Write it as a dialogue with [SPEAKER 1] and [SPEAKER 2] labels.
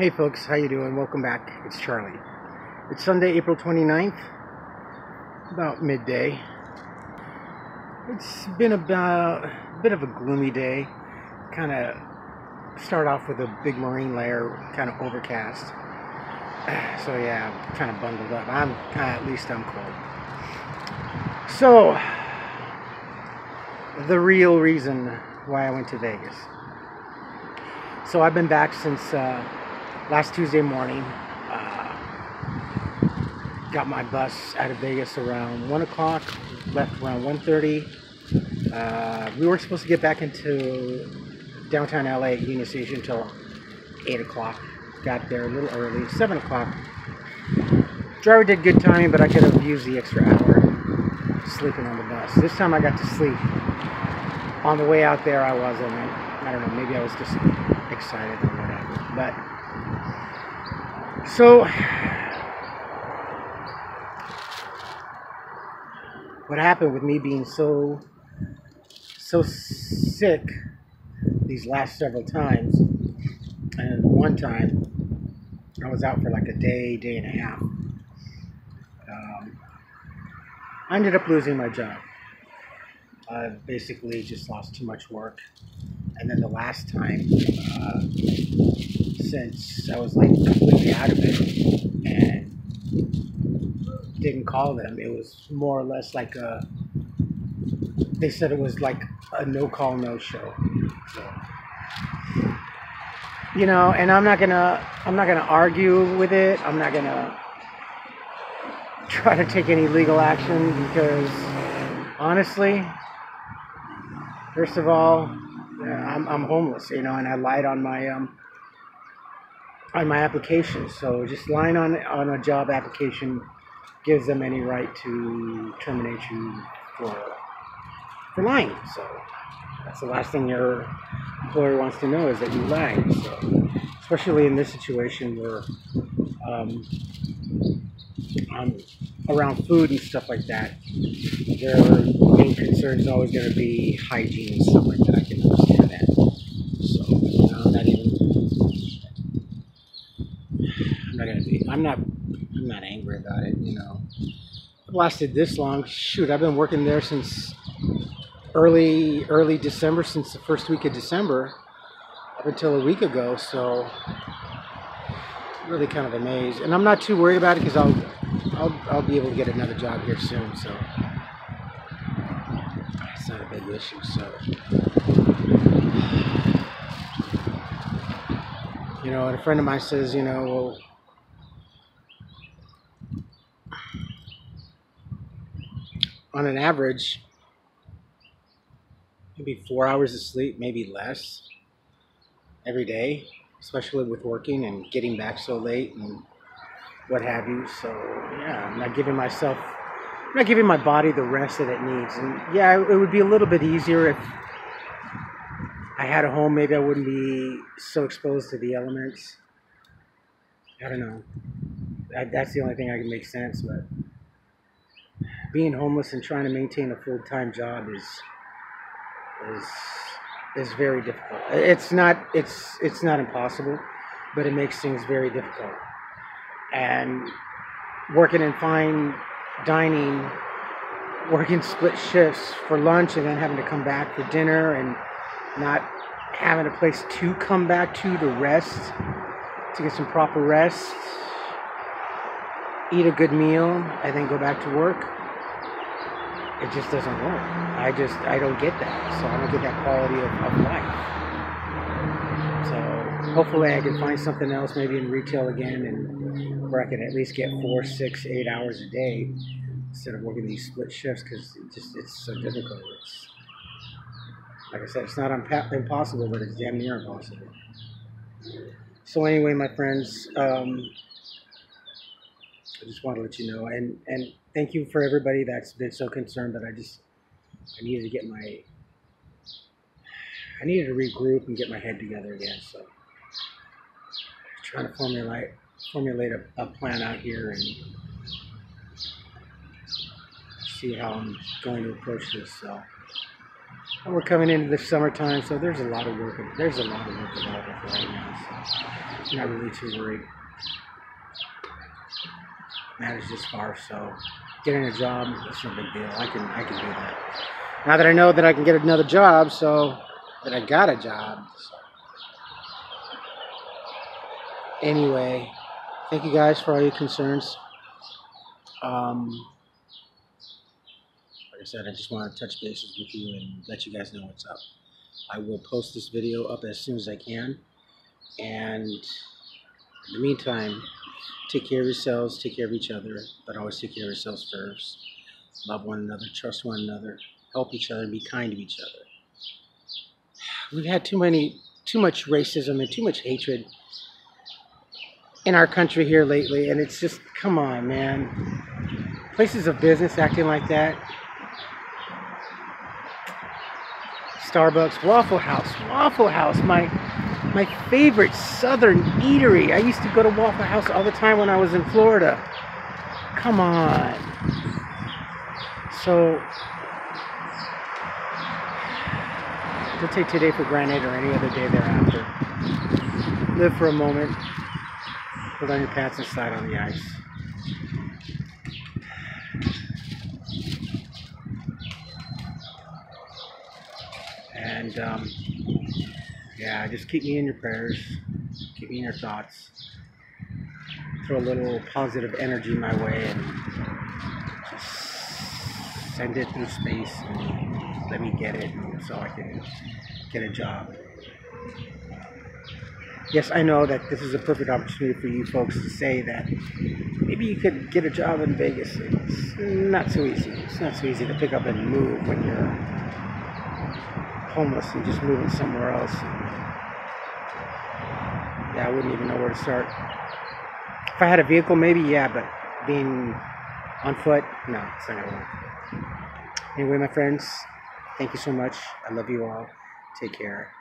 [SPEAKER 1] Hey folks, how you doing? Welcome back. It's Charlie. It's Sunday, April 29th, about midday. It's been about a bit of a gloomy day. Kind of start off with a big marine layer, kind of overcast. So yeah, I'm kind of bundled up. I'm kind of, at least I'm cold. So, the real reason why I went to Vegas. So I've been back since uh, last Tuesday morning. Uh, got my bus out of Vegas around one o'clock. Left around 1.30. Uh, we weren't supposed to get back into downtown LA Union Station until eight o'clock. Got there a little early, seven o'clock. Driver did good timing, but I could have used the extra hour sleeping on the bus. This time I got to sleep. On the way out there, I wasn't. I don't know. Maybe I was just excited or whatever. But so what happened with me being so so sick these last several times, and one time I was out for like a day, day and a half. Um, I ended up losing my job. I basically just lost too much work. And then the last time, uh, since I was like completely out of it and didn't call them, it was more or less like a. They said it was like a no call, no show. So, you know, and I'm not gonna, I'm not gonna argue with it. I'm not gonna try to take any legal action because honestly, first of all, I'm, I'm homeless, you know, and I lied on my um, on my application. So just lying on on a job application gives them any right to terminate you for for lying. So that's the last thing your employer wants to know is that you lied. So especially in this situation where um, um, around food and stuff like that, their main concern is always going to be hygiene and stuff like that. I can understand that. So you know, I'm not even. I'm not. I'm not. Angry about it. You know, I've lasted this long. Shoot, I've been working there since early early December, since the first week of December, up until a week ago. So really kind of amazed, and I'm not too worried about it because I'll, I'll I'll be able to get another job here soon. So it's not a big issue. So you know, and a friend of mine says, you know, well. On an average, maybe four hours of sleep, maybe less, every day especially with working and getting back so late and what have you. So yeah, I'm not giving myself, I'm not giving my body the rest that it needs. And yeah, it would be a little bit easier if I had a home. Maybe I wouldn't be so exposed to the elements. I don't know. That, that's the only thing I can make sense. But being homeless and trying to maintain a full time job is is is very difficult. It's not it's it's not impossible, but it makes things very difficult. And working in fine dining, working split shifts for lunch and then having to come back for dinner and not having a place to come back to to rest, to get some proper rest, eat a good meal, and then go back to work it just doesn't work. I just I don't get that. So I don't get that quality of, of life. So hopefully I can find something else, maybe in retail again, and where I can at least get four, six, eight hours a day instead of working these split shifts because it just it's so difficult. It's like I said, it's not impossible, but it's damn near impossible. So anyway, my friends. Um, I just want to let you know, and and thank you for everybody that's been so concerned. But I just I needed to get my I needed to regroup and get my head together again. So trying to formulate formulate a, a plan out here and see how I'm going to approach this. So and we're coming into the summertime, so there's a lot of work. There's a lot of work for right now. So not really too worried. Managed this far, so getting a job it's no big deal. I can I can do that. Now that I know that I can get another job, so that I got a job. So. Anyway, thank you guys for all your concerns. Um, like I said, I just want to touch bases with you and let you guys know what's up. I will post this video up as soon as I can. And in the meantime, take care of yourselves, take care of each other, but always take care of yourselves first. Love one another, trust one another, help each other, and be kind to each other. We've had too many, too much racism and too much hatred in our country here lately, and it's just, come on, man. Places of business acting like that. Starbucks, Waffle House, Waffle House, my my favorite southern eatery. I used to go to Waffle House all the time when I was in Florida. Come on. So don't take today for granted or any other day thereafter. Live for a moment. Put on your pants and slide on the ice. And um, yeah, just keep me in your prayers. Keep me in your thoughts. Throw a little positive energy my way and just send it through space and let me get it so I can get a job. Yes, I know that this is a perfect opportunity for you folks to say that maybe you could get a job in Vegas. It's not so easy. It's not so easy to pick up and move when you're homeless and just moving somewhere else. I wouldn't even know where to start. If I had a vehicle, maybe, yeah, but being on foot, no, it's not gonna work. Anyway, my friends, thank you so much. I love you all. Take care.